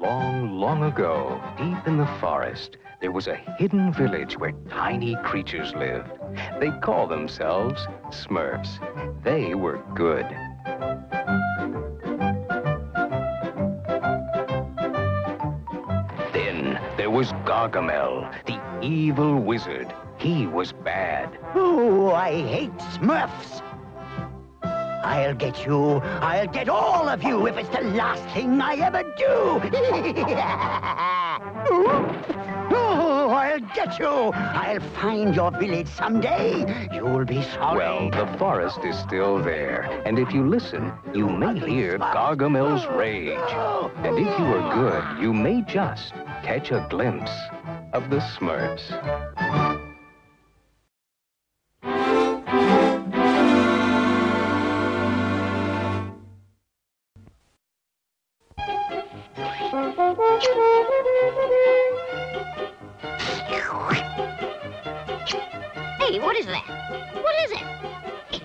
Long, long ago, deep in the forest, there was a hidden village where tiny creatures lived. They call themselves Smurfs. They were good. Then there was Gargamel, the evil wizard. He was bad. Oh, I hate Smurfs. I'll get you. I'll get all of you if it's the last thing I ever do. oh, I'll get you. I'll find your village someday. You'll be sorry. Well, the forest is still there, and if you listen, you may hear Gargamel's oh. rage. And if you are good, you may just catch a glimpse of the Smurfs.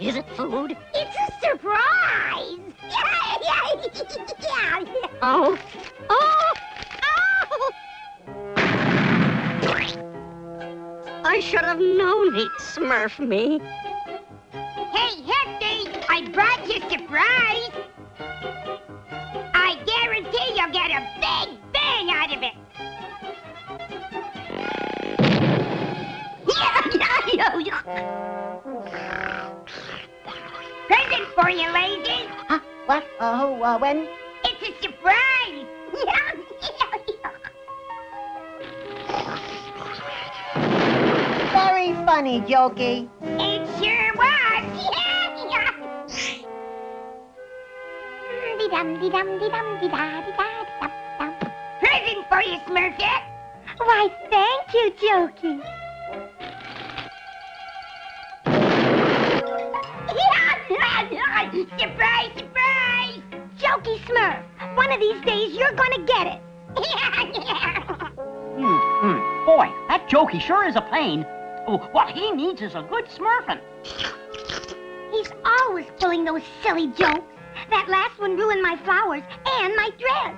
Is it food? It's a surprise! Oh. Oh. Oh. I should have known he'd smurf me. hey, Hefty, I brought you a surprise! I guarantee you'll get a big bang out of it! Present for you, ladies! Huh? What? Oh, uh, when? It's a surprise! Very funny, Jokey. it sure was! Present for you, Smurfette! Why, thank you, Jokey. Surprise, surprise! Jokey Smurf, one of these days you're gonna get it. Hmm, hmm. Boy, that jokey sure is a pain. Oh, what he needs is a good smurfing. He's always pulling those silly jokes. That last one ruined my flowers and my dress.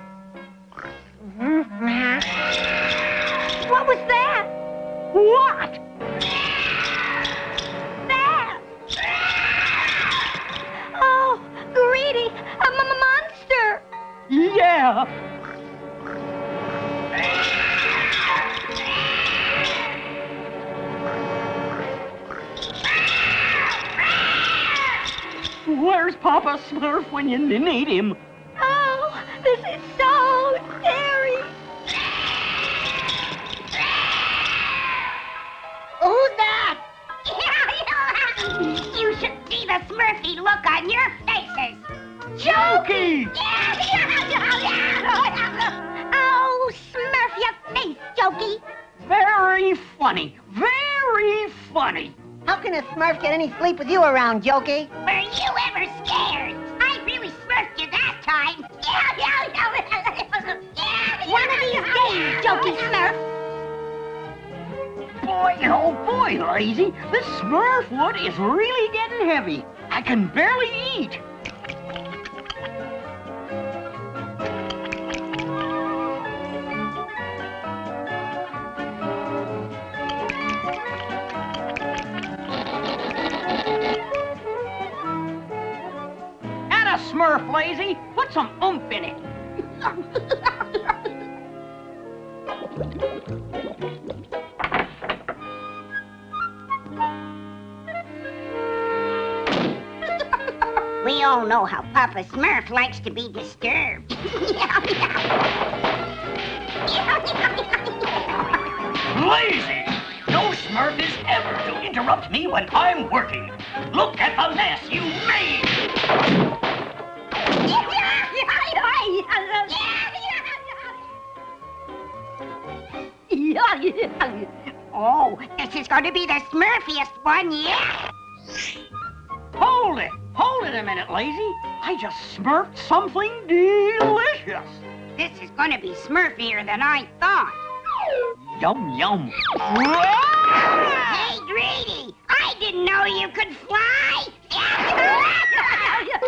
What was that? What? Greedy! A m- m- monster! Yeah. Where's Papa Smurf when you need him? Oh, this is so scary! Who's that? you should see the Smurfy look on your faces. Jokey! Oh, smurf your face, Jokey! Very funny. Very funny. How can a smurf get any sleep with you around, Jokey? Were you ever scared? I really smurfed you that time. Yeah, yeah, yeah. Yeah, yeah. One of these days, Jokey Smurf. Boy, oh boy, Lazy, this Smurf wood is really getting heavy. I can barely eat. Lazy. Put some oomph in it. we all know how Papa Smurf likes to be disturbed. Lazy! No Smurf is ever to interrupt me when I'm working. Look at the mess you made! oh, this is going to be the Smurfiest one yet. Hold it! Hold it a minute, Lazy. I just smurfed something delicious. This is going to be Smurfier than I thought. Yum, yum. Hey, Greedy, I didn't know you could fly. yeah.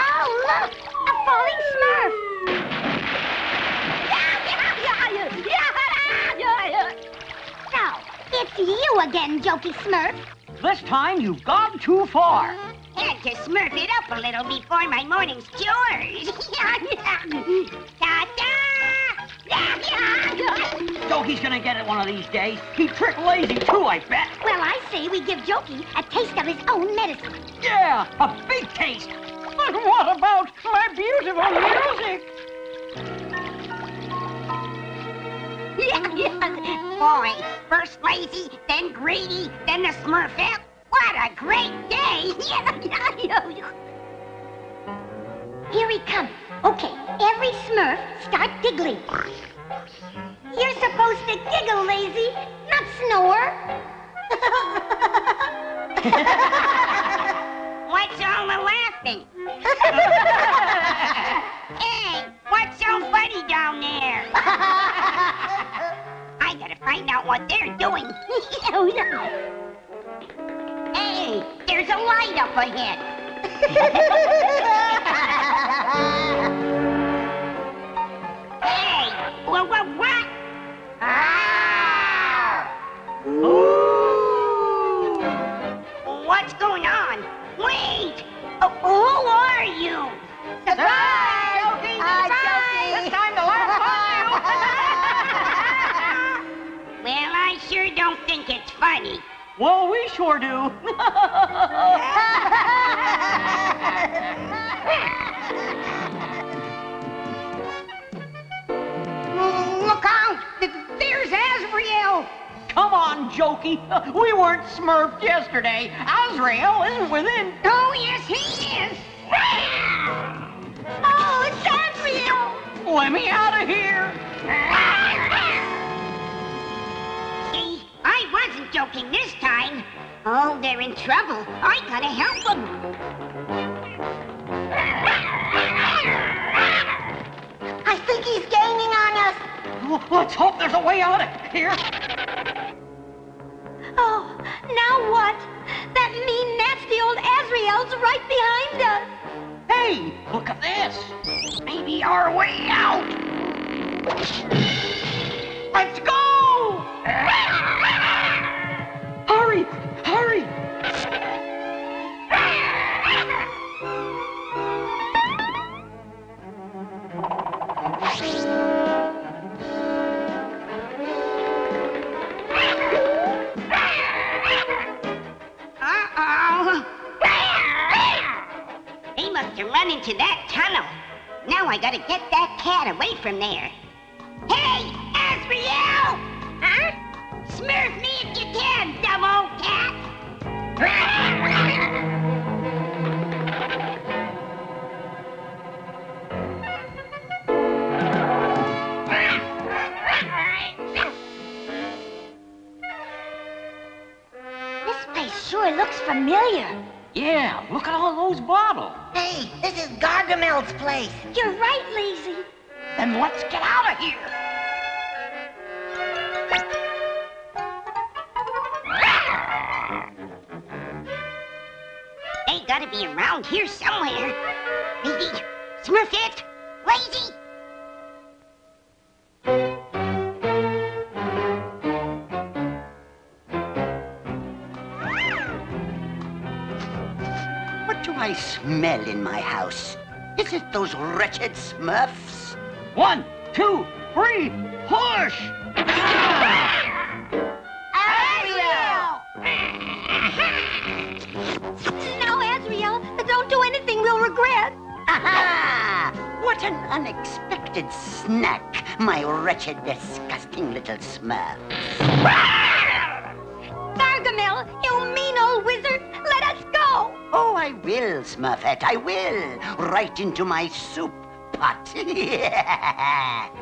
Oh, look! A falling smurf! Now, it's you again, Jokey Smurf. This time you've gone too far. Mm-hmm. Had to smurf it up a little before my morning's chores. Da-da! Jokey's gonna get it one of these days. He tricked Lazy too, I bet. Well, I say we give Jokey a taste of his own medicine. Yeah, a big taste. But what about my beautiful music? Yeah, yeah. Boy, first Lazy, then Greedy, then the Smurfette. What a great day! Here he comes. Okay, every Smurf start giggling. You're supposed to giggle, Lazy, not snore. What's all the laughing? hey, what's so funny down there? I gotta find out what they're doing. Oh, hey, there's a light up ahead. What's going on? Wait! Uh, who are you? Surprise! Surprise! It's time to laugh well, I sure don't think it's funny. Well, we sure do. on, Jokey. We weren't smurfed yesterday. Azrael isn't within. Oh, yes, he is! Ah! Oh, it's Azrael! Let me out of here. See, I wasn't joking this time. Oh, they're in trouble. I gotta help them. I think he's gaining on us. Let's hope there's a way out of here. Now what? That mean, nasty old Azrael's right behind us. Hey, look at this. Maybe our way out. Run into that tunnel. Now I gotta get that cat away from there. Hey, Azrael! Huh? Smurf me if you can, dumb old cat! This place sure looks familiar. Yeah, look at all those bottles. Hey, this is Gargamel's place. You're right, Lazy. Then let's get out of here. They gotta be around here somewhere. Maybe Smurfette, Lazy. I smell in my house? Is it those wretched Smurfs? One, two, three, push! Azrael! No, Azrael, don't do anything we'll regret. Aha! What an unexpected snack, my wretched, disgusting little Smurf. Gargamel, I will, Smurfette, I will. Right into my soup pot.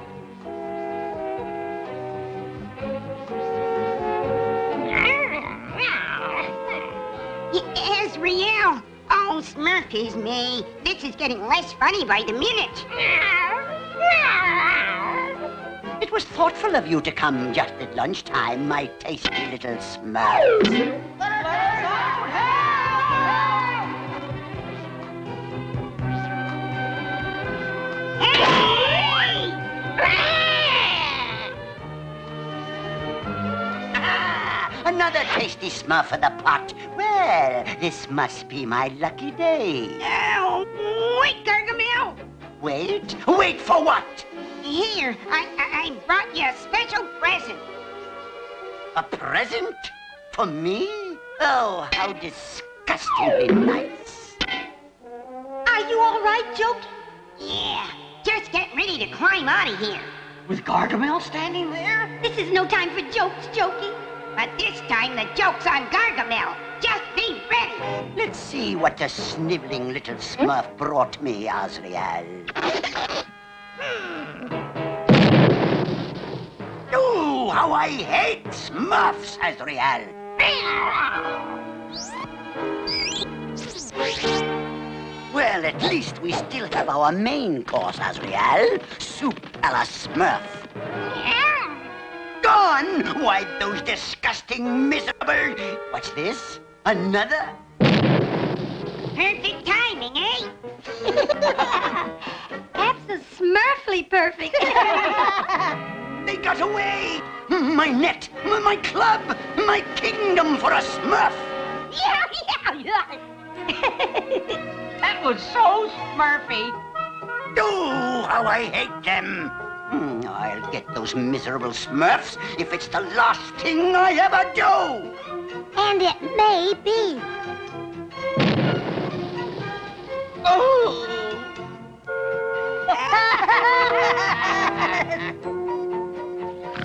Azrael! Oh, Smurf is me. This is getting less funny by the minute. it was thoughtful of you to come just at lunchtime, my tasty little Smurf. Another tasty smurf for the pot. Well, this must be my lucky day. Oh, wait, Gargamel. Wait, wait for what? Here, I, I, I brought you a special present. A present? For me? Oh, how disgustingly nice. Are you all right, Jokey? Yeah, just get ready to climb out of here. With Gargamel standing there? This is no time for jokes, Jokey. But this time the joke's on Gargamel. Just be ready. Let's see what the sniveling little smurf brought me, Azrael. Oh, how I hate smurfs, Azrael. Well, at least we still have our main course, Azrael. Soup a la smurf. Gone! Why, those disgusting, miserable... What's this? Another? Perfect timing, eh? That's a smurfly perfect. They got away! My net, my club, my kingdom for a smurf! Yeah, yeah, yeah. That was so Smurfy. Oh, how I hate them! I'll get those miserable smurfs if it's the last thing I ever do! and it may be. Oh!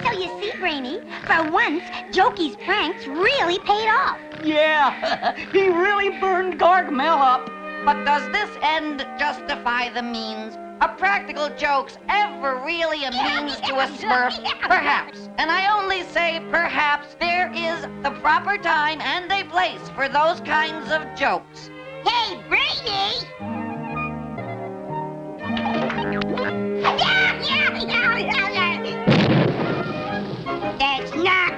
So you see, Brainy, for once, Jokey's pranks really paid off. Yeah, he really burned Gargamel up. But does this end justify the means? Are practical jokes ever really a means to a smurf? Perhaps. And I only say perhaps there is the proper time and a place for those kinds of jokes. Hey, Brainy! Yeah, yeah,